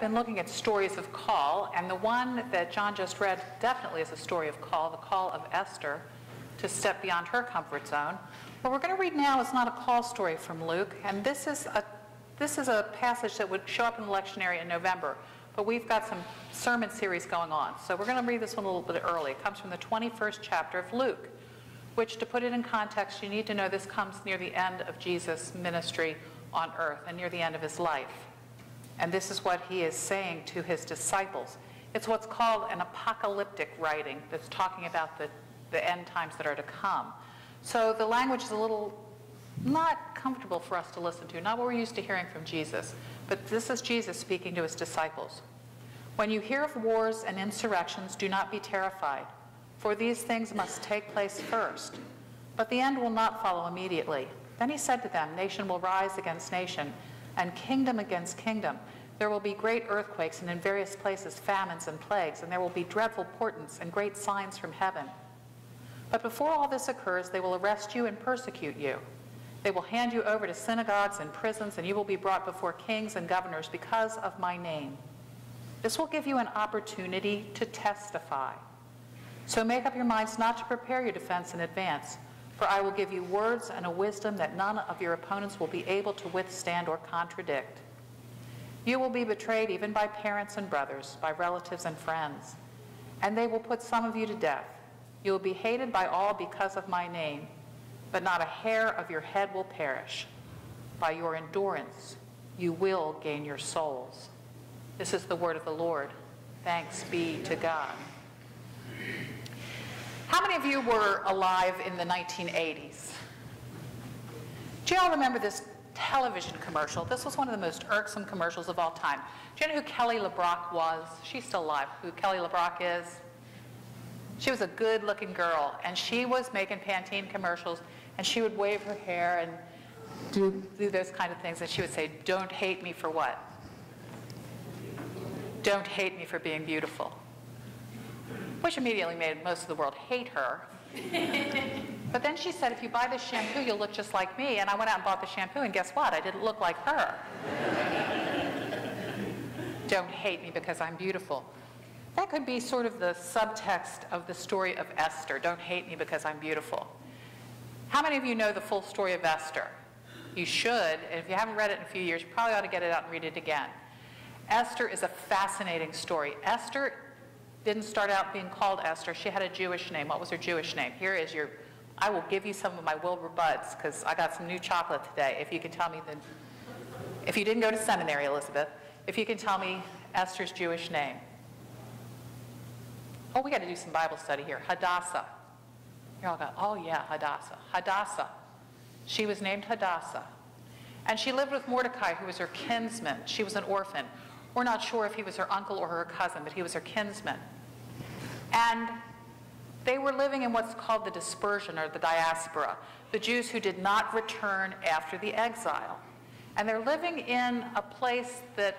been looking at stories of call, and the one that John just read definitely is a story of call, the call of Esther to step beyond her comfort zone. What we're going to read now is not a call story from Luke, and this is a this is a passage that would show up in the lectionary in November, but we've got some sermon series going on. So we're going to read this one a little bit early. It comes from the 21st chapter of Luke, which, to put it in context, you need to know this comes near the end of Jesus' ministry on earth and near the end of his life. And this is what he is saying to his disciples. It's what's called an apocalyptic writing that's talking about the, the end times that are to come. So the language is a little not comfortable for us to listen to, not what we're used to hearing from Jesus. But this is Jesus speaking to his disciples. When you hear of wars and insurrections, do not be terrified, for these things must take place first. But the end will not follow immediately. Then he said to them, Nation will rise against nation and kingdom against kingdom. There will be great earthquakes, and in various places famines and plagues, and there will be dreadful portents and great signs from heaven. But before all this occurs, they will arrest you and persecute you. They will hand you over to synagogues and prisons, and you will be brought before kings and governors because of my name. This will give you an opportunity to testify. So make up your minds not to prepare your defense in advance for I will give you words and a wisdom that none of your opponents will be able to withstand or contradict. You will be betrayed even by parents and brothers, by relatives and friends, and they will put some of you to death. You will be hated by all because of my name, but not a hair of your head will perish. By your endurance, you will gain your souls. This is the word of the Lord. Thanks be to God. How many of you were alive in the 1980s? Do you all remember this television commercial? This was one of the most irksome commercials of all time. Do you know who Kelly LeBrock was? She's still alive. Who Kelly LeBrock is? She was a good looking girl, and she was making Pantene commercials, and she would wave her hair and do, do those kind of things, and she would say, Don't hate me for what? Don't hate me for being beautiful which immediately made most of the world hate her. but then she said, if you buy this shampoo, you'll look just like me. And I went out and bought the shampoo, and guess what? I didn't look like her. Don't hate me because I'm beautiful. That could be sort of the subtext of the story of Esther. Don't hate me because I'm beautiful. How many of you know the full story of Esther? You should. And if you haven't read it in a few years, you probably ought to get it out and read it again. Esther is a fascinating story. Esther didn't start out being called Esther. She had a Jewish name. What was her Jewish name? Here is your, I will give you some of my Wilbur Buds because I got some new chocolate today. If you can tell me the, if you didn't go to seminary, Elizabeth, if you can tell me Esther's Jewish name. Oh, we got to do some Bible study here. Hadassah. You're all going, oh yeah, Hadassah. Hadassah. She was named Hadassah. And she lived with Mordecai, who was her kinsman. She was an orphan. We're not sure if he was her uncle or her cousin, but he was her kinsman. And they were living in what's called the dispersion or the diaspora, the Jews who did not return after the exile. And they're living in a place that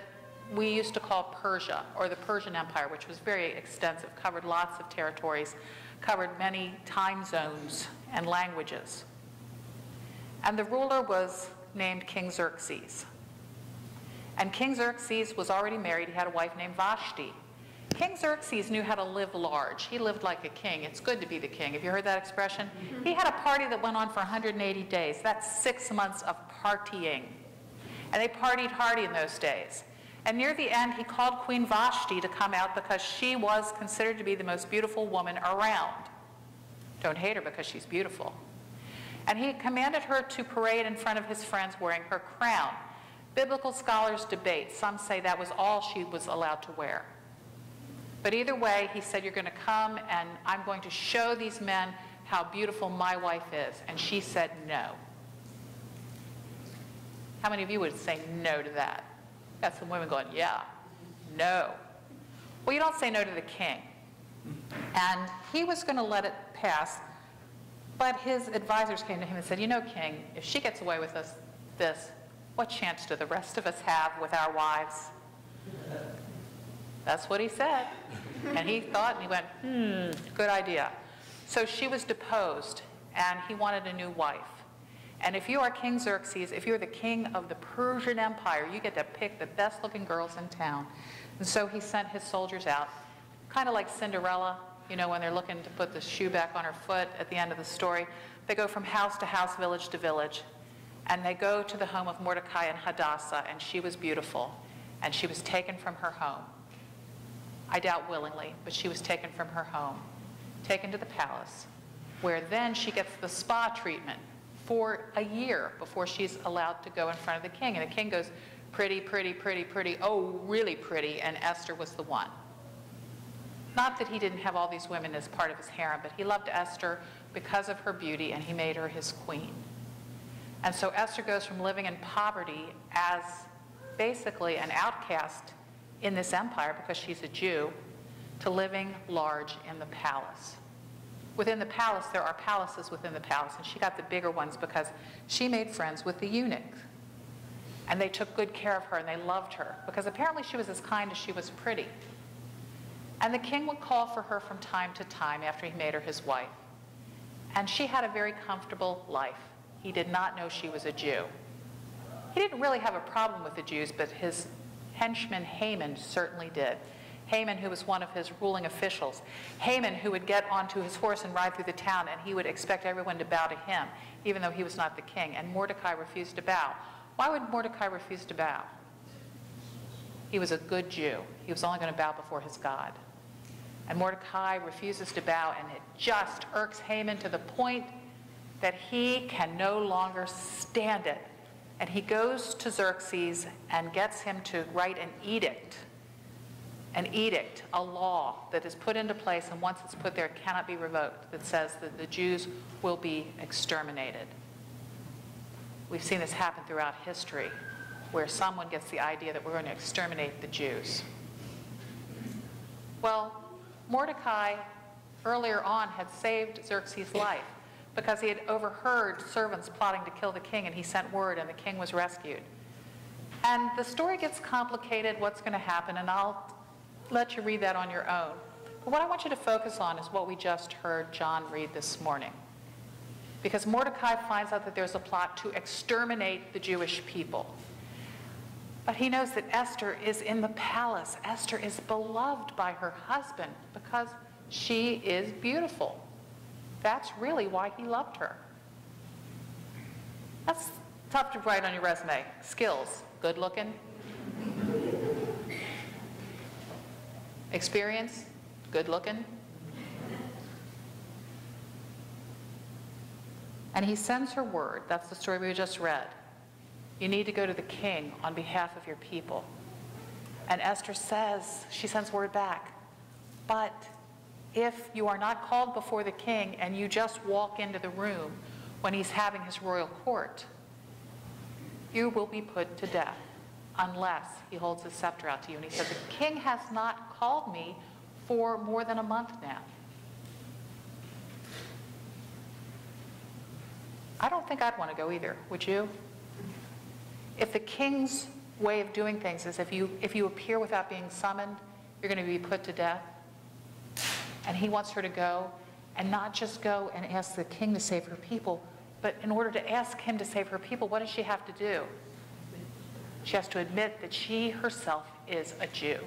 we used to call Persia, or the Persian Empire, which was very extensive, covered lots of territories, covered many time zones and languages. And the ruler was named King Xerxes. And King Xerxes was already married. He had a wife named Vashti. King Xerxes knew how to live large. He lived like a king. It's good to be the king. Have you heard that expression? Mm-hmm. He had a party that went on for 180 days. That's six months of partying. And they partied hardy in those days. And near the end, he called Queen Vashti to come out because she was considered to be the most beautiful woman around. Don't hate her because she's beautiful. And he commanded her to parade in front of his friends wearing her crown. Biblical scholars debate. Some say that was all she was allowed to wear. But either way, he said, You're going to come and I'm going to show these men how beautiful my wife is. And she said, No. How many of you would say no to that? Got some women going, Yeah, no. Well, you don't say no to the king. And he was going to let it pass, but his advisors came to him and said, You know, king, if she gets away with us, this, what chance do the rest of us have with our wives? That's what he said. And he thought and he went, hmm, good idea. So she was deposed and he wanted a new wife. And if you are King Xerxes, if you're the king of the Persian Empire, you get to pick the best looking girls in town. And so he sent his soldiers out, kind of like Cinderella, you know, when they're looking to put the shoe back on her foot at the end of the story. They go from house to house, village to village, and they go to the home of Mordecai and Hadassah, and she was beautiful, and she was taken from her home. I doubt willingly, but she was taken from her home, taken to the palace, where then she gets the spa treatment for a year before she's allowed to go in front of the king. And the king goes, pretty, pretty, pretty, pretty, oh, really pretty, and Esther was the one. Not that he didn't have all these women as part of his harem, but he loved Esther because of her beauty, and he made her his queen. And so Esther goes from living in poverty as basically an outcast in this empire because she's a Jew to living large in the palace. Within the palace, there are palaces within the palace, and she got the bigger ones because she made friends with the eunuchs. And they took good care of her and they loved her because apparently she was as kind as she was pretty. And the king would call for her from time to time after he made her his wife. And she had a very comfortable life. He did not know she was a Jew. He didn't really have a problem with the Jews, but his henchman Haman certainly did. Haman, who was one of his ruling officials. Haman, who would get onto his horse and ride through the town, and he would expect everyone to bow to him, even though he was not the king. And Mordecai refused to bow. Why would Mordecai refuse to bow? He was a good Jew. He was only going to bow before his God. And Mordecai refuses to bow, and it just irks Haman to the point that he can no longer stand it. And he goes to Xerxes and gets him to write an edict, an edict, a law that is put into place, and once it's put there, it cannot be revoked, that says that the Jews will be exterminated. We've seen this happen throughout history, where someone gets the idea that we're going to exterminate the Jews. Well, Mordecai earlier on had saved Xerxes' life because he had overheard servants plotting to kill the king and he sent word and the king was rescued. And the story gets complicated, what's going to happen, and I'll let you read that on your own. But what I want you to focus on is what we just heard John read this morning. Because Mordecai finds out that there's a plot to exterminate the Jewish people. But he knows that Esther is in the palace. Esther is beloved by her husband because she is beautiful. That's really why he loved her. That's tough to write on your resume. Skills, good looking. Experience, good looking. And he sends her word. That's the story we just read. You need to go to the king on behalf of your people. And Esther says, she sends word back, but if you are not called before the king and you just walk into the room when he's having his royal court, you will be put to death unless he holds his scepter out to you. And he said, The king has not called me for more than a month now. I don't think I'd want to go either, would you? If the king's way of doing things is if you, if you appear without being summoned, you're going to be put to death, and he wants her to go, and not just go and ask the king to save her people, but in order to ask him to save her people, what does she have to do? She has to admit that she herself is a Jew.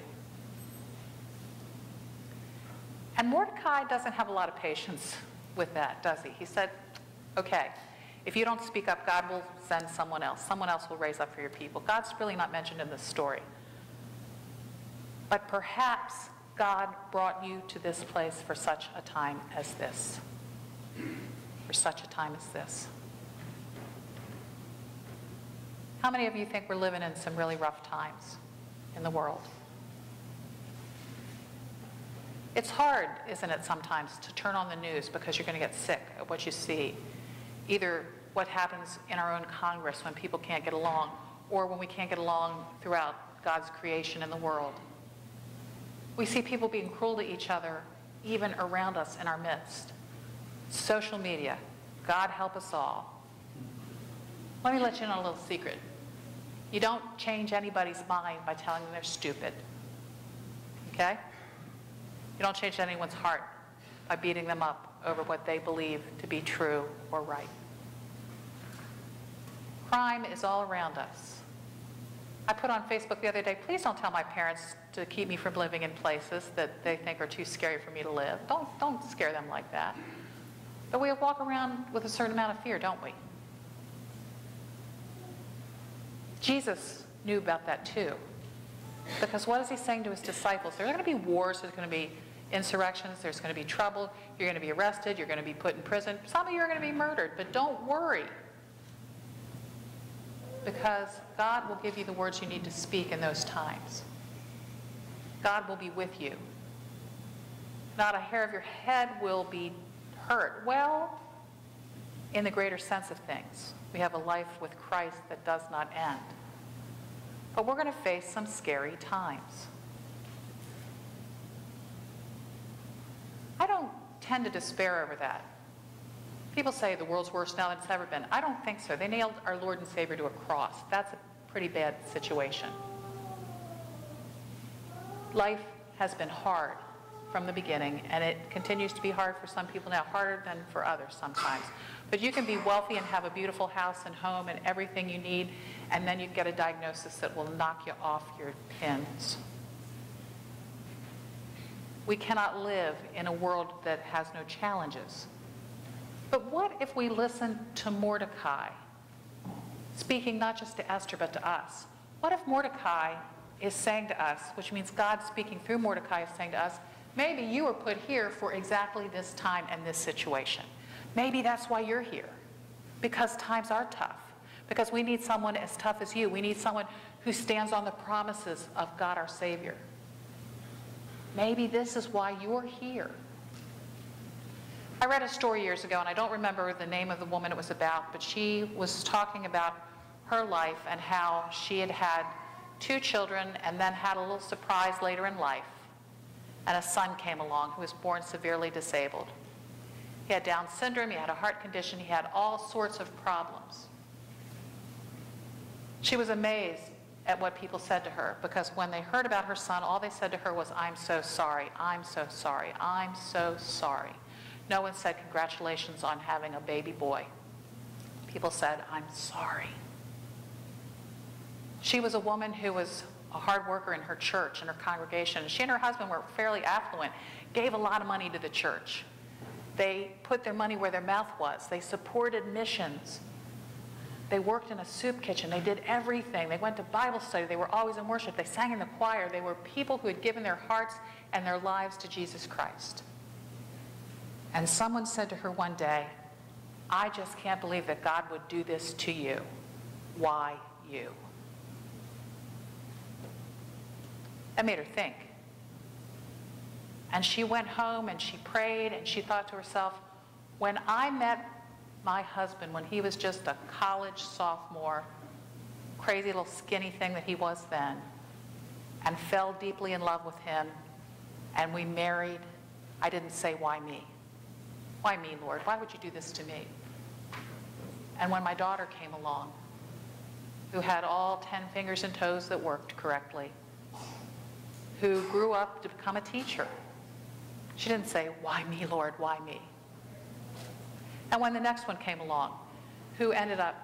And Mordecai doesn't have a lot of patience with that, does he? He said, okay, if you don't speak up, God will send someone else. Someone else will raise up for your people. God's really not mentioned in this story. But perhaps God brought you to this place for such a time as this. For such a time as this. How many of you think we're living in some really rough times in the world? It's hard, isn't it, sometimes to turn on the news because you're going to get sick of what you see either what happens in our own Congress when people can't get along or when we can't get along throughout God's creation in the world. We see people being cruel to each other even around us in our midst. Social media, God help us all. Let me let you in on a little secret. You don't change anybody's mind by telling them they're stupid. Okay? You don't change anyone's heart by beating them up over what they believe to be true or right. Crime is all around us. I put on Facebook the other day, please don't tell my parents to keep me from living in places that they think are too scary for me to live. Don't, don't scare them like that. But we walk around with a certain amount of fear, don't we? Jesus knew about that too. Because what is he saying to his disciples? There are going to be wars, there's going to be insurrections, there's going to be trouble, you're going to be arrested, you're going to be put in prison. Some of you are going to be murdered, but don't worry. Because God will give you the words you need to speak in those times. God will be with you. Not a hair of your head will be hurt. Well, in the greater sense of things, we have a life with Christ that does not end. But we're going to face some scary times. I don't tend to despair over that. People say the world's worse now than it's ever been. I don't think so. They nailed our Lord and Savior to a cross. That's a pretty bad situation. Life has been hard from the beginning, and it continues to be hard for some people now, harder than for others sometimes. But you can be wealthy and have a beautiful house and home and everything you need, and then you get a diagnosis that will knock you off your pins. We cannot live in a world that has no challenges. But what if we listen to Mordecai, speaking not just to Esther, but to us? What if Mordecai is saying to us, which means God speaking through Mordecai is saying to us, maybe you were put here for exactly this time and this situation. Maybe that's why you're here, because times are tough. Because we need someone as tough as you. We need someone who stands on the promises of God our Savior. Maybe this is why you're here. I read a story years ago, and I don't remember the name of the woman it was about, but she was talking about her life and how she had had two children and then had a little surprise later in life. And a son came along who was born severely disabled. He had Down syndrome, he had a heart condition, he had all sorts of problems. She was amazed at what people said to her because when they heard about her son, all they said to her was, I'm so sorry, I'm so sorry, I'm so sorry. No one said congratulations on having a baby boy. People said, I'm sorry. She was a woman who was a hard worker in her church and her congregation. She and her husband were fairly affluent, gave a lot of money to the church. They put their money where their mouth was. They supported missions. They worked in a soup kitchen. They did everything. They went to Bible study. They were always in worship. They sang in the choir. They were people who had given their hearts and their lives to Jesus Christ. And someone said to her one day, I just can't believe that God would do this to you. Why you? That made her think. And she went home and she prayed and she thought to herself, when I met my husband, when he was just a college sophomore, crazy little skinny thing that he was then, and fell deeply in love with him, and we married, I didn't say, why me? Why me, Lord? Why would you do this to me? And when my daughter came along, who had all 10 fingers and toes that worked correctly, who grew up to become a teacher, she didn't say, Why me, Lord? Why me? And when the next one came along, who ended up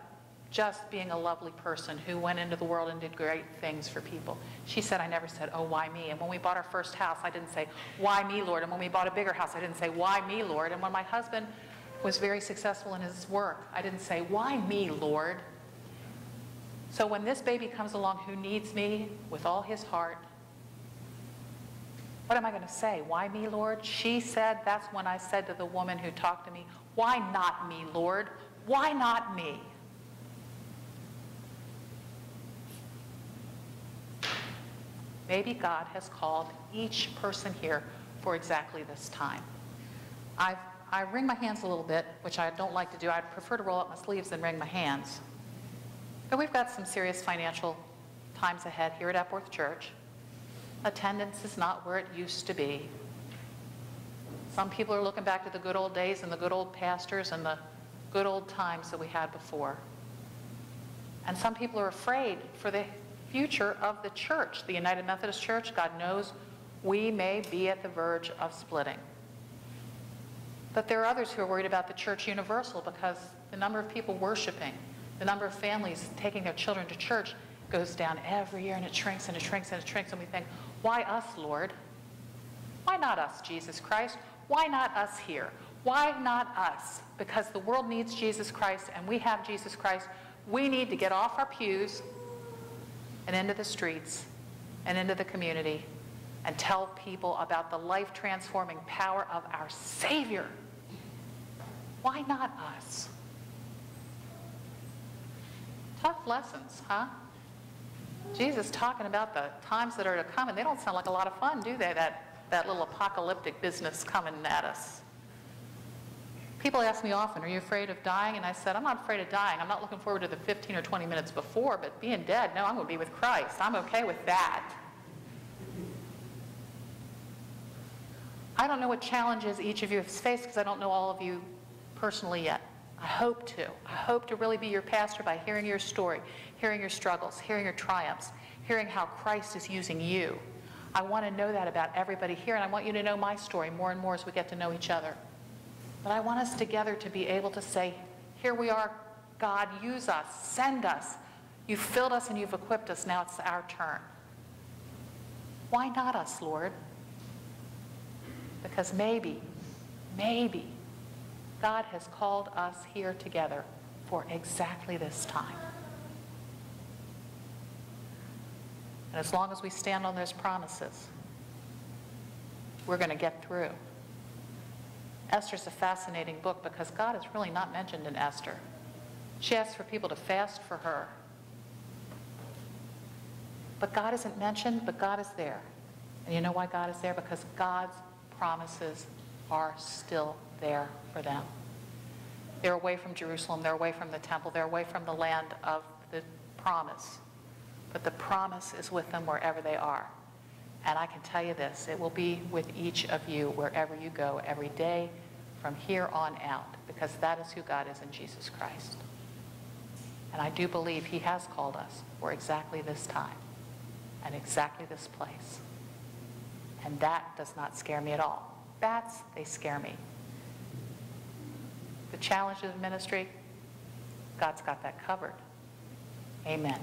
just being a lovely person who went into the world and did great things for people. She said, I never said, oh, why me? And when we bought our first house, I didn't say, why me, Lord? And when we bought a bigger house, I didn't say, why me, Lord? And when my husband was very successful in his work, I didn't say, why me, Lord? So when this baby comes along who needs me with all his heart, what am I going to say? Why me, Lord? She said, that's when I said to the woman who talked to me, why not me, Lord? Why not me? Maybe God has called each person here for exactly this time. i I wring my hands a little bit, which I don't like to do. I'd prefer to roll up my sleeves than wring my hands. But we've got some serious financial times ahead here at Epworth Church. Attendance is not where it used to be. Some people are looking back to the good old days and the good old pastors and the good old times that we had before. And some people are afraid for the future of the church, the United Methodist Church. God knows we may be at the verge of splitting. But there are others who are worried about the church universal because the number of people worshiping The number of families taking their children to church goes down every year and it shrinks and it shrinks and it shrinks. And we think, why us, Lord? Why not us, Jesus Christ? Why not us here? Why not us? Because the world needs Jesus Christ and we have Jesus Christ. We need to get off our pews and into the streets and into the community and tell people about the life transforming power of our Savior. Why not us? Tough lessons, huh? Jesus talking about the times that are to come, and they don't sound like a lot of fun, do they? That, that little apocalyptic business coming at us. People ask me often, are you afraid of dying? And I said, I'm not afraid of dying. I'm not looking forward to the 15 or 20 minutes before, but being dead, no, I'm going to be with Christ. I'm okay with that. I don't know what challenges each of you has faced because I don't know all of you personally yet. I hope to. I hope to really be your pastor by hearing your story, hearing your struggles, hearing your triumphs, hearing how Christ is using you. I want to know that about everybody here, and I want you to know my story more and more as we get to know each other. But I want us together to be able to say, Here we are, God, use us, send us. You've filled us and you've equipped us, now it's our turn. Why not us, Lord? Because maybe, maybe, God has called us here together for exactly this time. And as long as we stand on those promises, we're going to get through. Esther's a fascinating book because God is really not mentioned in Esther. She asks for people to fast for her. But God isn't mentioned, but God is there. And you know why God is there? Because God's promises are still there for them. They're away from Jerusalem, they're away from the temple, they're away from the land of the promise. But the promise is with them wherever they are. And I can tell you this, it will be with each of you wherever you go every day from here on out, because that is who God is in Jesus Christ. And I do believe he has called us for exactly this time and exactly this place. And that does not scare me at all. Bats, they scare me. The challenges of ministry, God's got that covered. Amen.